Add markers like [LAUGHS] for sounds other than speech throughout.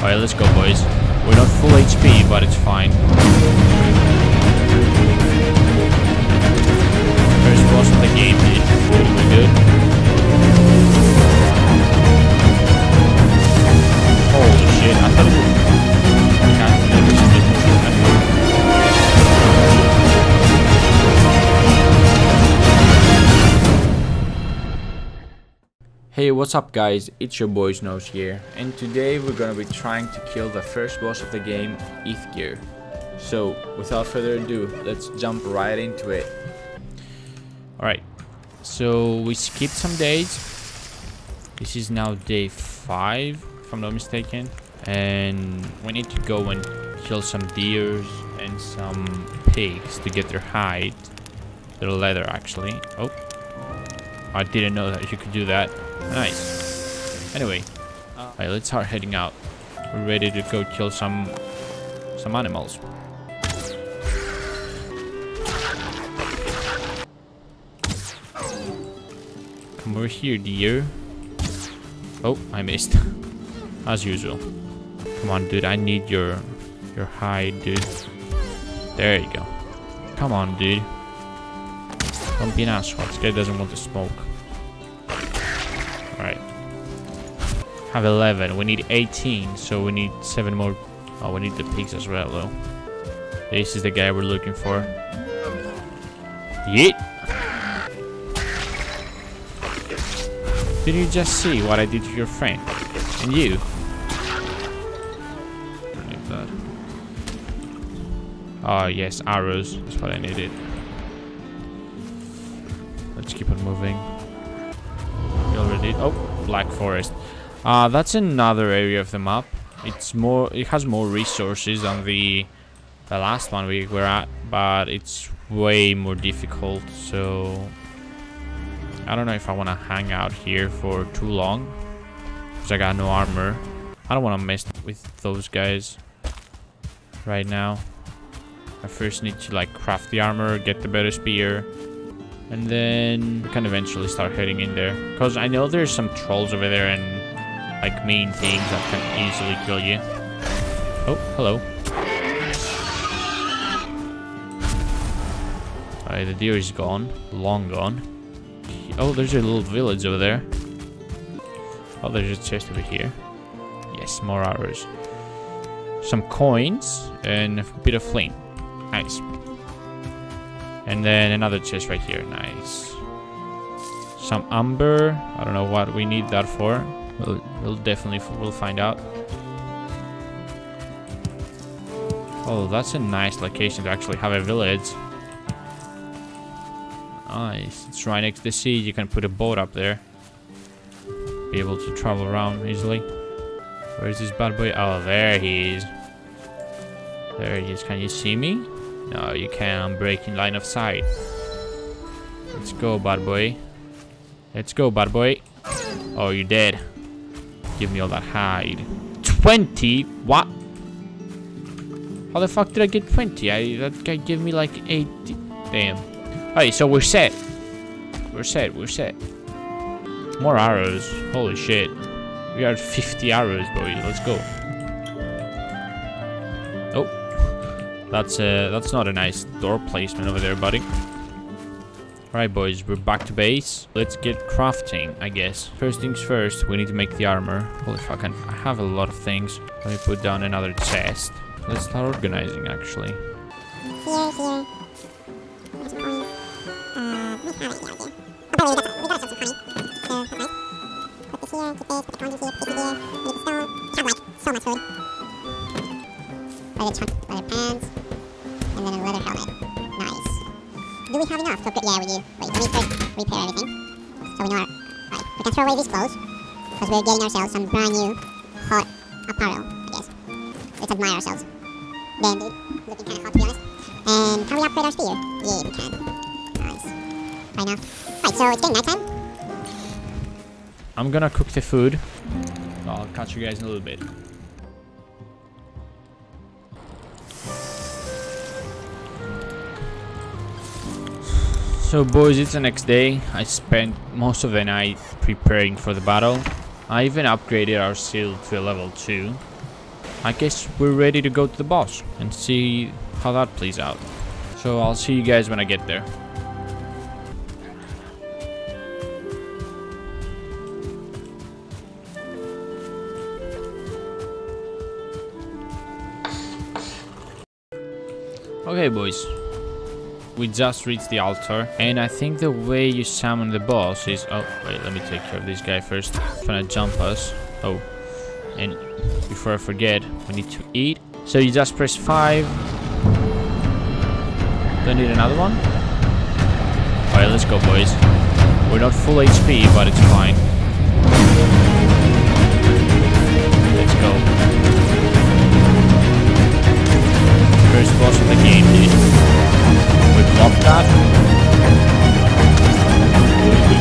Alright, let's go, boys. We're not full HP, but it's fine. First boss of the game, dude. Pretty good. Holy shit, I thought Hey, what's up guys? It's your boy Snows here, and today we're gonna be trying to kill the first boss of the game, Eikthyr. So, without further ado, let's jump right into it. Alright, so we skipped some days. This is now day 5, if I'm not mistaken. And we need to go and kill some deers and some pigs to get their hide. Their leather, actually. Oh, I didn't know that you could do that. Nice. Anyway, uh. alright, let's start heading out. We're ready to go kill some some animals. Come over here, dear. Oh, I missed. [LAUGHS] As usual. Come on, dude. I need your your hide, dude. There you go. Come on, dude. Don't be an asshole. This guy doesn't want to smoke. Have 11. We need 18, so we need 7 more. Oh, we need the pigs as well, though. This is the guy we're looking for. Yeet! Did you just see what I did to your friend? And you? That. Oh, yes, arrows. That's what I needed. Let's keep on moving. We already... Oh, Black Forest. Uh, that's another area of the map. It's more... It has more resources than the, the last one we were at, but it's way more difficult, so... I don't know if I want to hang out here for too long. Because I got no armor. I don't want to mess with those guys right now. I first need to like craft the armor, get the better spear, and then we can eventually start heading in there. Because I know there's some trolls over there and like mean things that can easily kill you. Oh, hello. Alright, the deer is gone. Long gone. Oh, there's a little village over there. Oh, there's a chest over here. Yes, more arrows. Some coins and a bit of flame. Nice. And then another chest right here. Nice. Some amber. I don't know what we need that for. We'll, definitely we'll find out. Oh, that's a nice location to actually have a village. Nice. It's right next to the sea. You can put a boat up there. Be able to travel around easily. Where is this bad boy? Oh, there he is. There he is. Can you see me? No, you can't. I'm breaking line of sight. Let's go, bad boy. Let's go, bad boy. Oh, you're dead. Give me all that hide. 20? What? How the fuck did I get 20? I That guy gave me like 80. Damn. Alright, so we're set. We're set, we're set. More arrows. Holy shit. We are 50 arrows, boys. Let's go. Oh. That's uh that's not a nice door placement over there, buddy. Alright boys, we're back to base. Let's get crafting, I guess. First things first, we need to make the armor. Holy fuck, I have a lot of things. Let me put down another chest. Let's start organizing, actually. Uh. Oh, pants. And then a leather helmet. Do we have enough upgrade? Yeah, we do. Wait, let me first repair everything. So we know our... Right, we can throw away these clothes. Because we're getting ourselves some brand new hot apparel, I guess. Let's admire ourselves. Damn. Looking kind of hot, to be honest. And can we upgrade our spear? Yeah, we can. Nice. Right now. Right, so it's getting nighttime. I'm gonna cook the food. I'll catch you guys in a little bit. So boys, it's the next day. I spent most of the night preparing for the battle. I even upgraded our shield to level 2. I guess we're ready to go to the boss and see how that plays out. So I'll see you guys when I get there. Okay, boys. We just reached the altar, and I think the way you summon the boss is... Oh, wait, let me take care of this guy first. Trying to jump us. Oh, and before I forget, we need to eat. So you just press 5. Don't need another one? Alright, let's go, boys. We're not full HP, but it's fine. Let's go. First boss of the game, dude. Blocked that.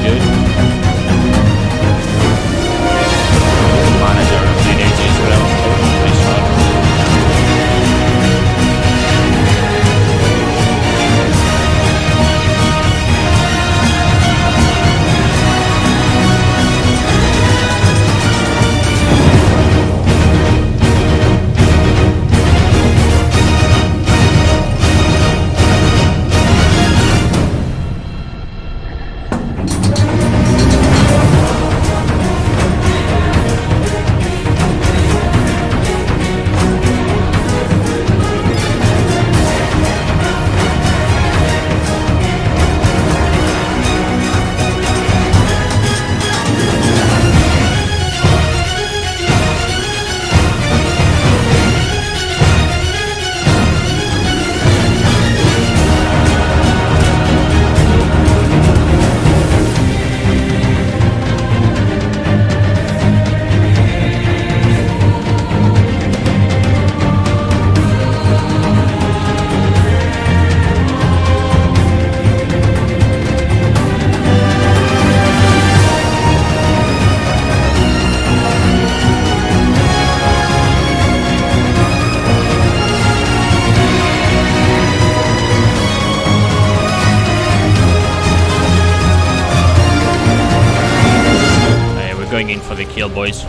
Good, good. Kill, boys.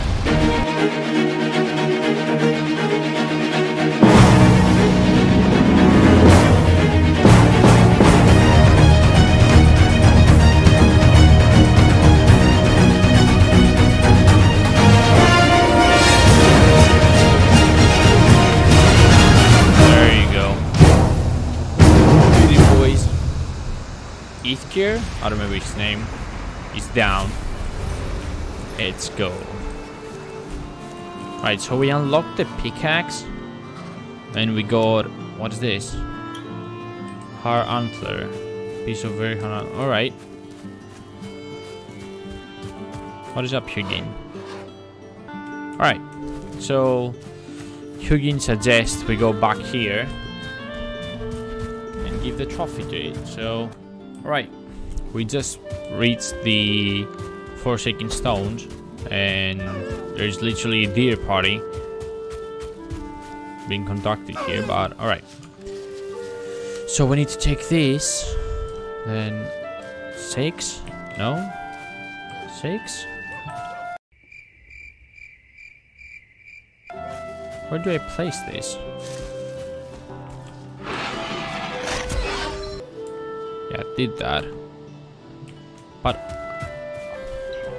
There you go. Beauty boys. Ithkir? I don't remember his name. He's down. Let's go. Right, so we unlocked the pickaxe. And we got... What is this? Hard Antler. Piece of very hard... Alright. What is up, Hugin? Alright. So... Hugin suggests we go back here. And give the trophy to it. So... Alright. We just reached the Forsaken Stones, and there's literally a deer party being conducted here, but alright. So we need to take this, then six? No? Six? Where do I place this? Yeah, I did that. But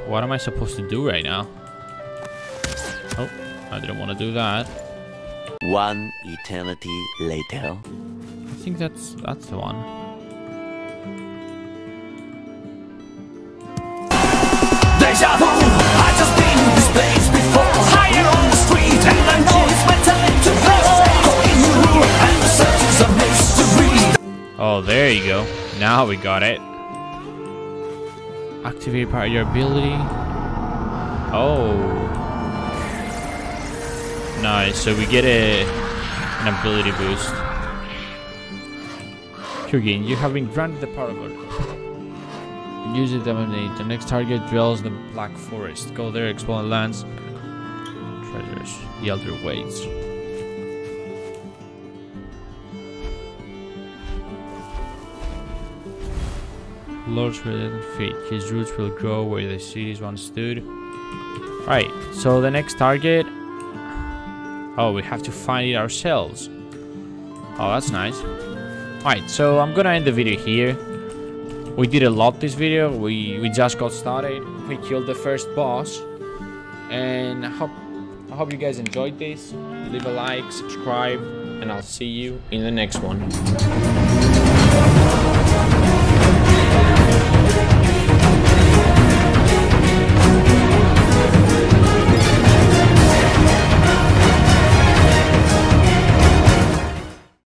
what am I supposed to do right now? Oh, I didn't want to do that. One eternity later. I think that's that's the one. Deja vu, I just been in this place before Higher on the street and I know it's my time to go Going through and the search is a mystery Oh, there you go. Now we got it. Activate part of your ability. Oh. Nice. So we get a an ability boost. Hugin, you have been granted the power of Use it to dominate. The next target dwells in the Black Forest. Go there, explore the lands. Treasures. The Elder Waits. Lord's related feet. His roots will grow where the cities once stood. Alright, so the next target Oh, we have to find it ourselves. Oh, that's nice. Alright, so I'm gonna end the video here. We did a lot this video. We we just got started. We killed the first boss. And I hope I hope you guys enjoyed this. Leave a like, subscribe, and I'll see you in the next one.